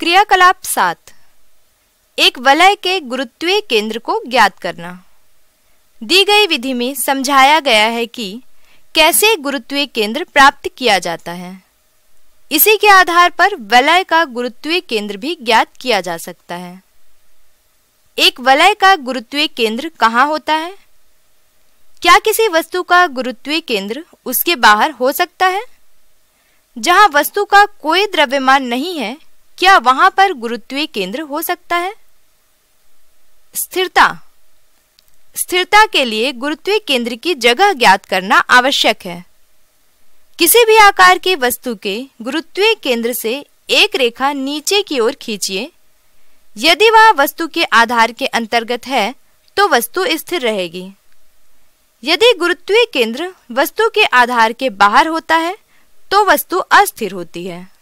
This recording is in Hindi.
क्रियाकलाप सात। एक वलय के गुरुत्वीय केंद्र को ज्ञात करना। दी गई विधि में समझाया गया है कि कैसे गुरुत्वीय केंद्र प्राप्त किया जाता है। इसी के आधार पर वलय का गुरुत्वीय केंद्र भी ज्ञात किया जा सकता है। एक वलय का गुरुत्वीय केंद्र कहाँ होता है? क्या किसी वस्तु का गुरुत्वीय केंद्र उसके बाहर हो सकता है? जहाँ वस्तु का कोई द्रव्यमान नहीं है क्या वहाँ पर गुरुत्वीय केंद्र हो सकता है? स्थिरता। स्थिरता के लिए गुरुत्वीय केंद्र की जगह ज्ञात करना आवश्यक है। किसी भी आकार की वस्तु के गुरुत्वीय केंद्र से एक रेखा नीचे की ओर खींचिए। यदि वह वस्तु के आधार के अंतर्गत है तो वस्तु स्थिर रहेगी। यदि गुरुत्वीय केंद्र वस्तु के आधार के बाहर होता है तो वस्तु अस्थिर होती है।